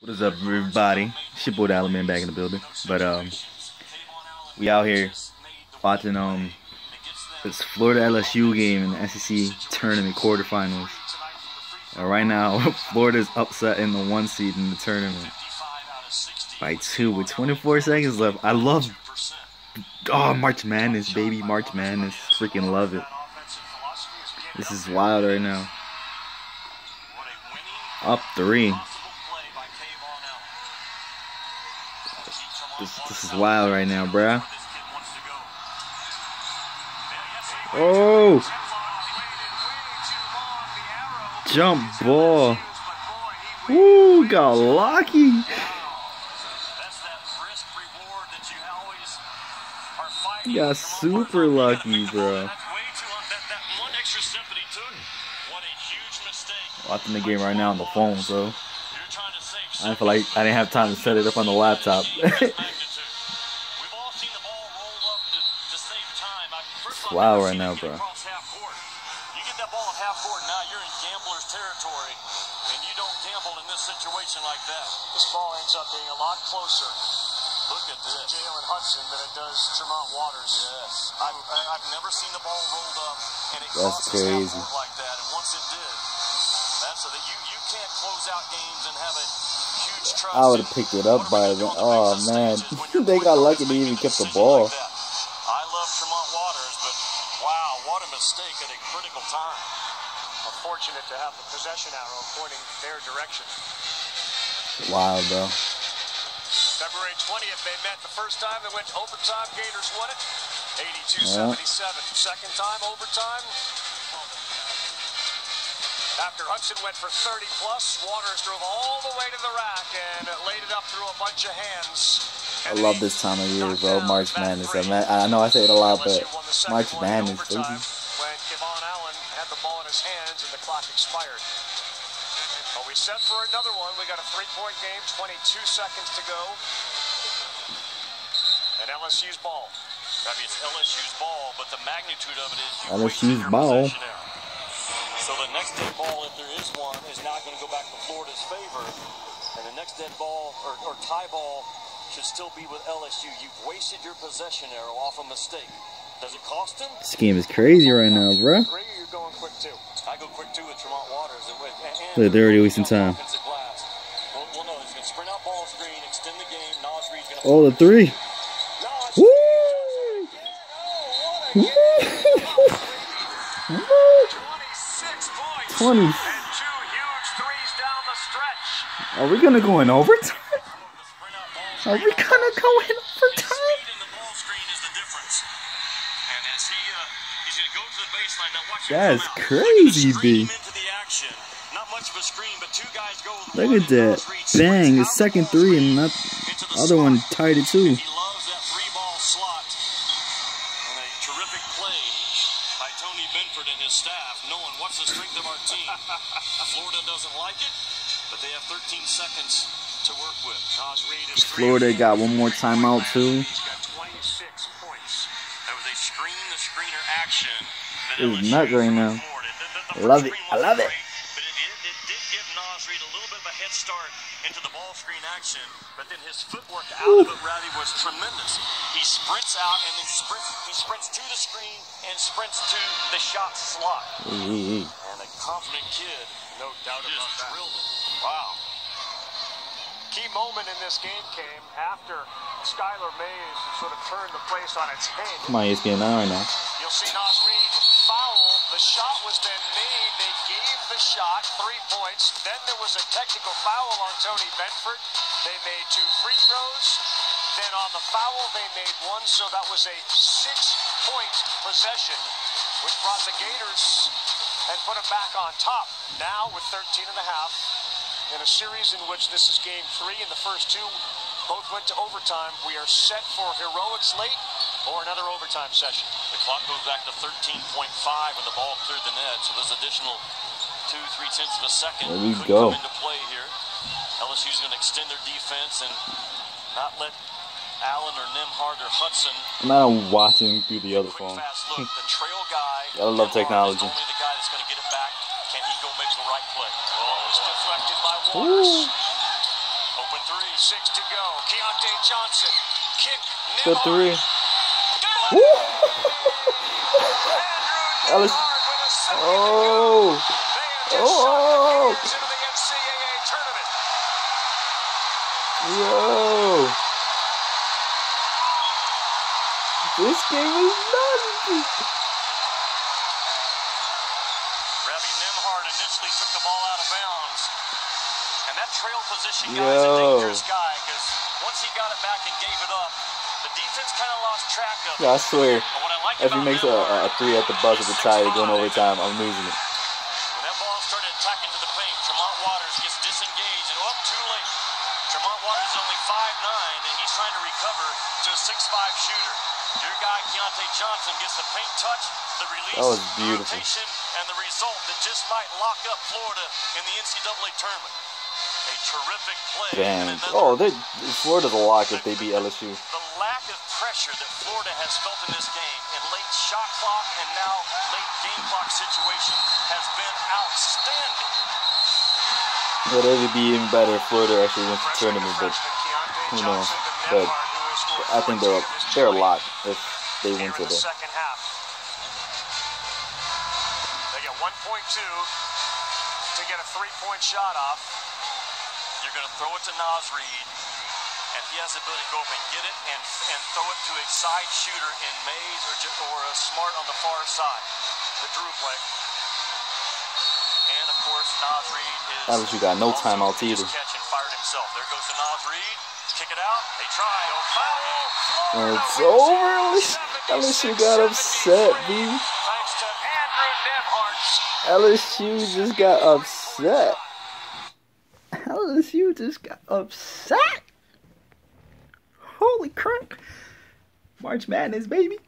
What is up, everybody? It's your boy back in the building. But um, we out here watching um this Florida LSU game in the SEC tournament quarterfinals. And right now, Florida's upset in the one seed in the tournament by two with 24 seconds left. I love oh March Madness, baby, March Madness. Freaking love it. This is wild right now. Up three. This, this is wild right now, bruh. Oh! Jump ball. Woo, got lucky. Got super lucky, bro. Watching the game right now on the phone, bro. I feel like I didn't have time to set it up on the laptop. wow right now, bro. You get that ball at half court, now you're in gambler's territory, and you don't gamble in this situation like that. This ball ends up being a lot closer. Look at this. Jalen Hudson than it does Tremont Waters. Yes. I've, I've never seen the ball rolled up and it That's crosses crazy. like that. And once it did, that's so that you, you can't close out games and have a huge trust. I would have picked it up by then. Oh man, they got lucky they even kept the ball. I love Tremont Waters, but wow, what a mistake at a critical time. Fortunate to have the possession arrow pointing their direction. Wild, bro. February 20th, they met the first time. They went to overtime. Gators won it 82 Yeah. 77. Second time, overtime. After Hudson went for 30 plus, Waters drove all the way to the rack and laid it up through a bunch of hands. I love this time of year, bro. March Madness. I, mean, I know I say it a lot, but LSU won the second March one in Madness, baby. When KeVaughn Allen had the ball in his hands and the clock expired. But we set for another one. We got a three-point game, 22 seconds to go. And LSU's ball. I mean, it's LSU's ball, but the magnitude of it is LSU's wasted your ball. So the next dead ball, if there is one, is not going to go back to Florida's favor. And the next dead ball or, or tie ball should still be with LSU. You've wasted your possession arrow off a mistake. Does it cost him? This game is crazy right now, bro. You're going quick two? I go quick two with Tremont Waters. And, with- and, and Look, they're already wasting time. offensive the three. well, no, he's going to sprint out ball screen, extend the game. Naz Reid's going to. Oh, the three. Naz Woo! Woo! Woo! 26 points. 20. And two huge threes down the stretch. Are we gonna go in overtime? Sprint out ball Are we gonna go in overtime? speed in the ball screen is the difference. And as he, uh, he's going to go to the baseline. Now watch him That come is out. crazy, Look at the B. scream into the action. Not much of a screen, but two guys go with Look at that. Bang, sprints the second three and that other one tied it too. He loves that three ball slot. And a terrific play by Tony Benford and his staff, knowing what's the strength of our team. Florida doesn't like it, but they have 13 seconds to work with. Naz Reid is Florida of got one more timeout too. He's got 26 points. That was a screen the screener action. that This is LSU nuts right now. I love it. I love it. great, But it, ball screen action. But then his footwork out of it, Ratty, was tremendous. He sprints out and then sprints. He sprints to the screen and sprints to the shot slot. Ooh, ooh, ooh. And a confident kid, no doubt about that. Wow. Key moment in this game came after Skylar Mays sort of turned the place on its head. Come on, ESPN 9 right now. You'll see Naz Reid foul. The shot was then made. They gave the shot three points. Then there was a technical foul on Tony Benford. They made two free throws. Then on the foul, they made one. So that was a six-point possession, which brought the Gators and put them back on top. Now with 13 and a half in a series in which this is game three and the first two both went to overtime. We are set for heroics late or another overtime session. The clock goes back to 13.5 when the ball cleared the net, so there's additional two, three tenths of a second. There we could go. come into play here. LSU's going to extend their defense and not let Allen or Nembhard or Hudson I'm not watching through the other phone. fast look. The trail guy. Gotta love Nembhard technology. Is only the guy that's going to get it back. Can he go make the right play? Oh, it's deflected by Waters. three, six to go. Keyontae Johnson, kick, Good three. Woo! Andrew Ellis- Nembhard with a second to go. Oh! They have just Oh. shot the Cavs into the NCAA tournament. Yo! This game is nuts! Rabbi Nembhard initially took the ball out of bounds. And that trail position guy is a dangerous guy because once he got it back and gave it up, the defense kind of lost track of it. Yeah, I swear. I like If he makes a, a three at the buzzer to tie it going overtime, I'm losing it. When that ball started attacking to the paint, Tremont Waters gets disengaged and oh, up too late. Tremont Waters is only 5'9", and he's trying to recover to a 6'5 shooter. Your guy, Keyontae Johnson, gets the paint touch, the release, That was the beautiful. rotation, and the result that just might lock up Florida in the NCAA tournament. Dang. another Oh, they Florida's a lock if they beat LSU. the lack of pressure that Florida has felt in this game in late shot clock and now late game clock situation has been outstanding. But it would be even better if Florida actually went to the tournament, but who knows? But I think they're they're a lock if they win today. They get 1.2 to get a three-point shot off. You're going to throw it to Naz Reid, and he has the ability to go up and get it and, and throw it to a side shooter in Mays or, or a Smart on the far side. The Drew play. And of course, Naz Reid is. LSU got no timeouts either. Catch and fired himself. There goes to Naz Reid. Kick it out. They try. Oh, foul. And Florida it's over. LSU got upset, 76-73, dude. Thanks to Andrew Nembhard's LSU just got upset. LSU just got upset. Holy crap. March Madness, baby.